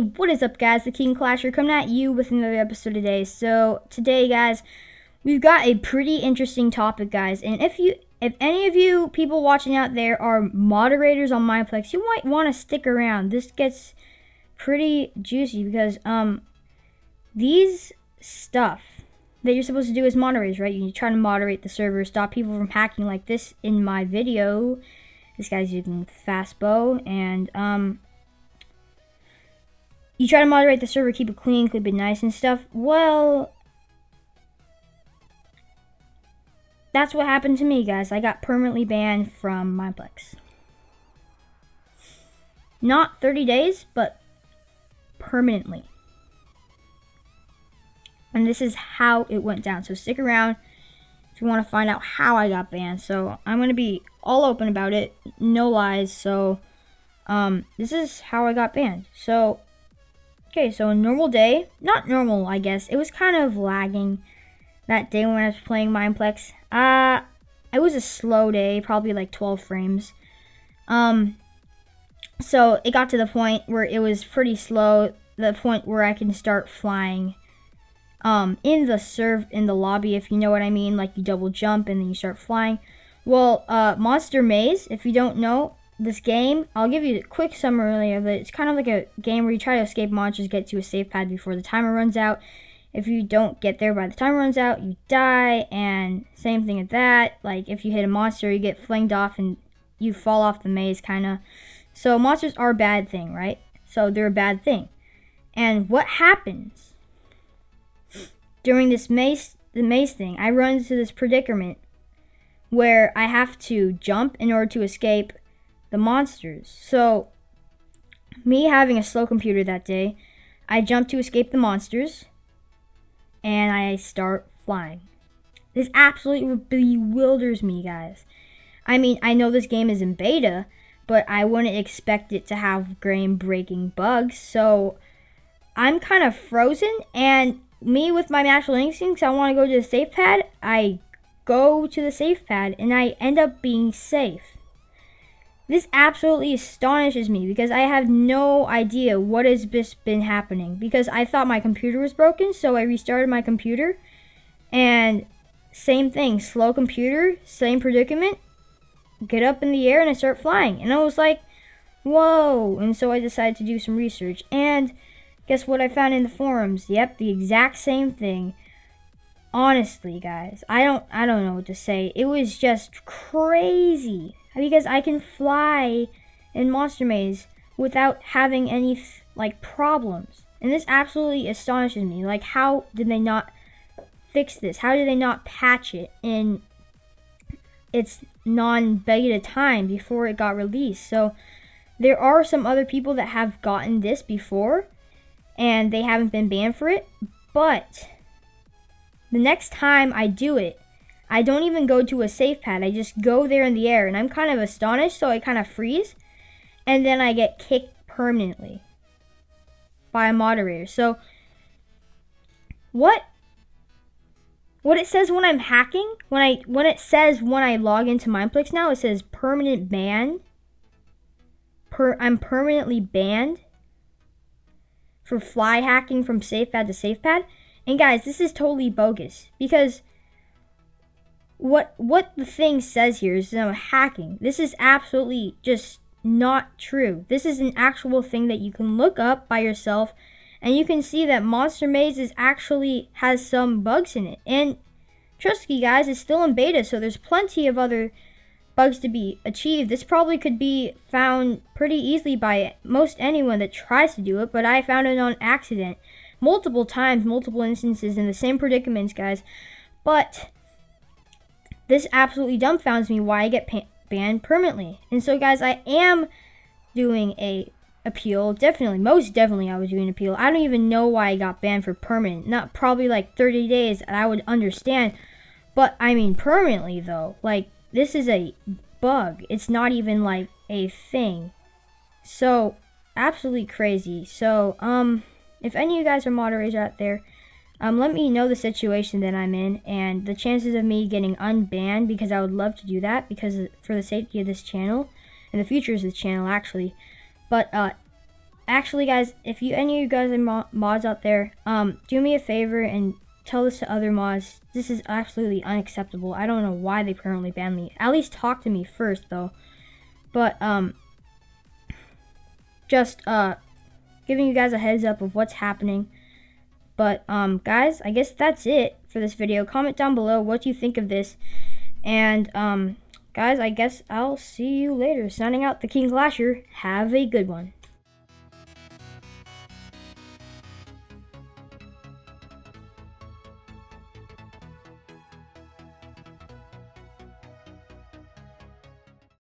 what is up guys, the King Clasher coming at you with another episode today. So today guys, we've got a pretty interesting topic guys, and if you if any of you people watching out there are moderators on Mineplex, you might want to stick around. This gets pretty juicy because um these stuff that you're supposed to do as moderators, right? You try to moderate the server, stop people from hacking like this in my video. This guy's using fast bow and um you try to moderate the server, keep it clean, keep it nice and stuff. Well, that's what happened to me, guys. I got permanently banned from Mineplex. Not 30 days, but permanently. And this is how it went down. So stick around if you want to find out how I got banned. So I'm going to be all open about it, no lies. So um, this is how I got banned. So Okay, so a normal day, not normal, I guess. It was kind of lagging that day when I was playing Mineplex. Uh, it was a slow day, probably like 12 frames. Um, so it got to the point where it was pretty slow, the point where I can start flying um, in the serve, in the lobby, if you know what I mean. Like you double jump and then you start flying. Well, uh, Monster Maze, if you don't know, this game, I'll give you a quick summary of it. It's kind of like a game where you try to escape monsters, get to a safe pad before the timer runs out. If you don't get there by the timer runs out, you die, and same thing with that. Like, if you hit a monster, you get flinged off and you fall off the maze, kind of. So, monsters are a bad thing, right? So, they're a bad thing. And what happens during this maze, the maze thing? I run into this predicament where I have to jump in order to escape the monsters. So, me having a slow computer that day, I jump to escape the monsters, and I start flying. This absolutely bewilders me, guys. I mean, I know this game is in beta, but I wouldn't expect it to have game breaking bugs, so I'm kind of frozen, and me with my natural instincts, I want to go to the safe pad. I go to the safe pad, and I end up being safe. This absolutely astonishes me because I have no idea what has been happening because I thought my computer was broken, so I restarted my computer and same thing, slow computer, same predicament, get up in the air and I start flying. And I was like, whoa. And so I decided to do some research. And guess what I found in the forums? Yep, the exact same thing. Honestly, guys, I don't I don't know what to say. It was just crazy because I can fly in Monster Maze without having any like problems. And this absolutely astonishes me. Like how did they not fix this? How did they not patch it in its non-beta time before it got released? So there are some other people that have gotten this before and they haven't been banned for it, but the next time I do it, I don't even go to a safe pad. I just go there in the air, and I'm kind of astonished, so I kind of freeze, and then I get kicked permanently by a moderator. So, what what it says when I'm hacking, when I when it says when I log into Mineplex now, it says permanent ban. Per I'm permanently banned for fly hacking from safe pad to safe pad. And guys, this is totally bogus because what what the thing says here is no hacking. This is absolutely just not true. This is an actual thing that you can look up by yourself and you can see that Monster Maze is actually has some bugs in it. And trust me guys, it's still in beta, so there's plenty of other bugs to be achieved. This probably could be found pretty easily by most anyone that tries to do it, but I found it on accident multiple times, multiple instances in the same predicaments, guys. But this absolutely dumbfounds me why I get banned permanently. And so, guys, I am doing a appeal. Definitely, most definitely, I was doing an appeal. I don't even know why I got banned for permanent. Not probably like 30 days, I would understand. But I mean, permanently though, like this is a bug. It's not even like a thing. So, absolutely crazy. So, um, if any of you guys are moderators out there, um, let me know the situation that I'm in and the chances of me getting unbanned because I would love to do that because for the safety of this channel and the future of this channel actually. But uh, actually, guys, if you any of you guys are mo mods out there, um, do me a favor and tell this to other mods. This is absolutely unacceptable. I don't know why they permanently banned me. At least talk to me first, though. But um, just uh, giving you guys a heads up of what's happening. But um, guys, I guess that's it for this video. Comment down below what you think of this. And um, guys, I guess I'll see you later. Signing out, the King Clasher. Have a good one.